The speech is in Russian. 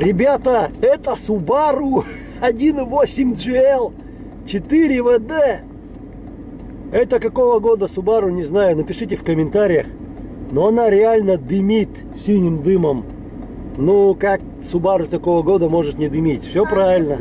Ребята, это Subaru 1.8 GL 4 ВД. Это какого года Subaru, не знаю, напишите в комментариях. Но она реально дымит синим дымом. Ну, как Subaru такого года может не дымить? Все а, правильно.